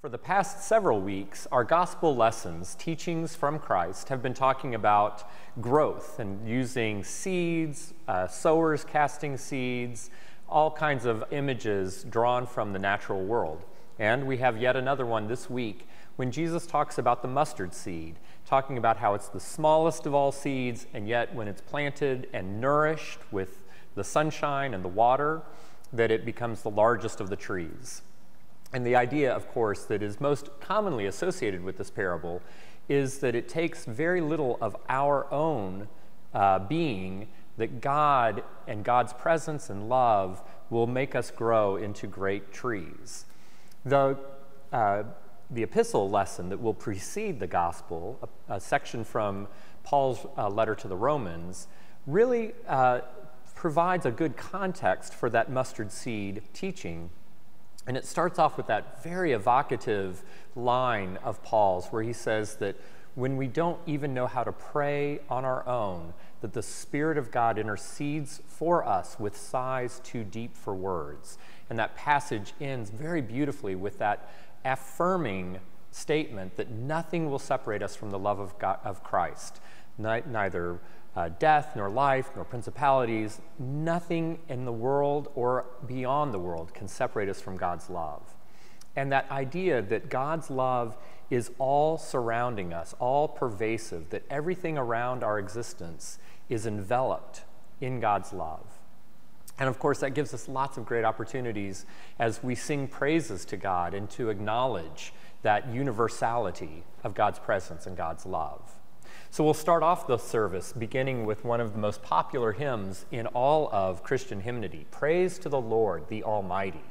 For the past several weeks, our gospel lessons, teachings from Christ, have been talking about growth and using seeds, uh, sowers casting seeds, all kinds of images drawn from the natural world. And we have yet another one this week when Jesus talks about the mustard seed, talking about how it's the smallest of all seeds, and yet when it's planted and nourished with the sunshine and the water, that it becomes the largest of the trees. And the idea, of course, that is most commonly associated with this parable is that it takes very little of our own uh, being, that God and God's presence and love will make us grow into great trees. The, uh, the epistle lesson that will precede the gospel, a, a section from Paul's uh, letter to the Romans, really uh, provides a good context for that mustard seed teaching and it starts off with that very evocative line of Paul's where he says that when we don't even know how to pray on our own, that the Spirit of God intercedes for us with sighs too deep for words. And that passage ends very beautifully with that affirming statement that nothing will separate us from the love of, God, of Christ, neither uh, death, nor life, nor principalities, nothing in the world or beyond the world can separate us from God's love. And that idea that God's love is all surrounding us, all pervasive, that everything around our existence is enveloped in God's love. And of course, that gives us lots of great opportunities as we sing praises to God and to acknowledge that universality of God's presence and God's love. So we'll start off the service beginning with one of the most popular hymns in all of Christian hymnody Praise to the Lord, the Almighty.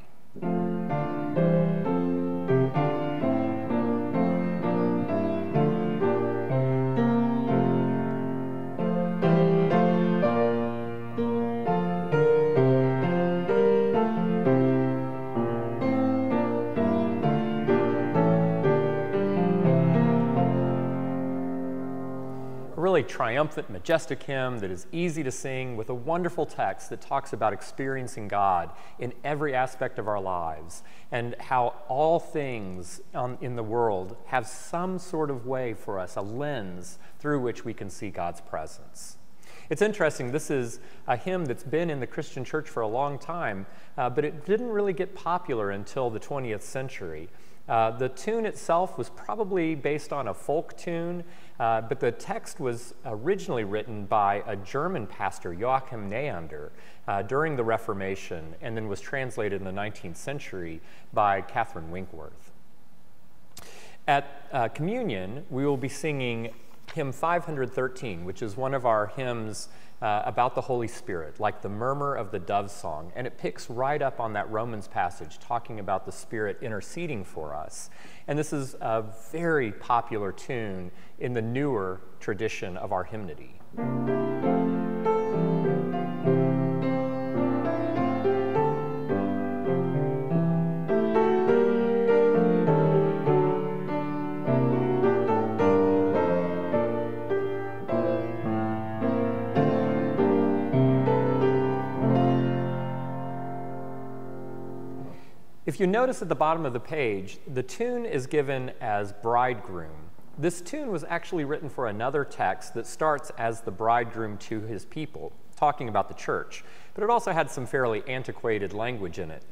Triumphant, majestic hymn that is easy to sing with a wonderful text that talks about experiencing God in every aspect of our lives and how all things on, in the world have some sort of way for us, a lens through which we can see God's presence. It's interesting, this is a hymn that's been in the Christian church for a long time, uh, but it didn't really get popular until the 20th century. Uh, the tune itself was probably based on a folk tune, uh, but the text was originally written by a German pastor, Joachim Neander, uh, during the Reformation, and then was translated in the 19th century by Catherine Winkworth. At uh, communion, we will be singing hymn 513, which is one of our hymns uh, about the Holy Spirit, like the murmur of the dove song. And it picks right up on that Romans passage talking about the Spirit interceding for us. And this is a very popular tune in the newer tradition of our hymnody. If you notice at the bottom of the page, the tune is given as bridegroom. This tune was actually written for another text that starts as the bridegroom to his people, talking about the church, but it also had some fairly antiquated language in it.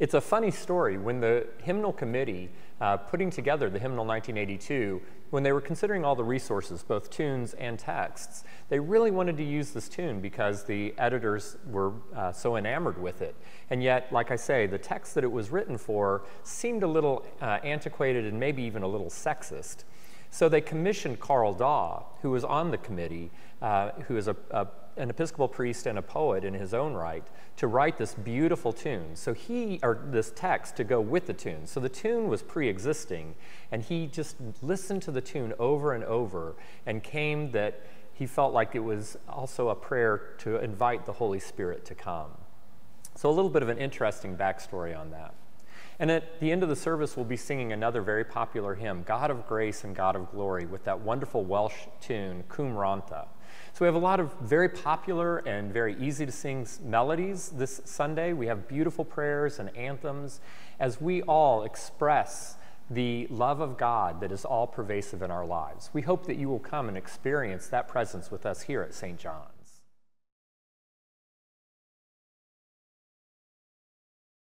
It's a funny story. When the hymnal committee, uh, putting together the hymnal 1982, when they were considering all the resources, both tunes and texts, they really wanted to use this tune because the editors were uh, so enamored with it. And yet, like I say, the text that it was written for seemed a little uh, antiquated and maybe even a little sexist. So they commissioned Carl Daw, who was on the committee, uh, who is a, a an Episcopal priest and a poet in his own right, to write this beautiful tune. So he, or this text to go with the tune. So the tune was pre existing, and he just listened to the tune over and over and came that he felt like it was also a prayer to invite the Holy Spirit to come. So a little bit of an interesting backstory on that. And at the end of the service, we'll be singing another very popular hymn, God of Grace and God of Glory, with that wonderful Welsh tune, Cwm Rhondda. So we have a lot of very popular and very easy to sing melodies this Sunday. We have beautiful prayers and anthems as we all express the love of God that is all pervasive in our lives. We hope that you will come and experience that presence with us here at St. John.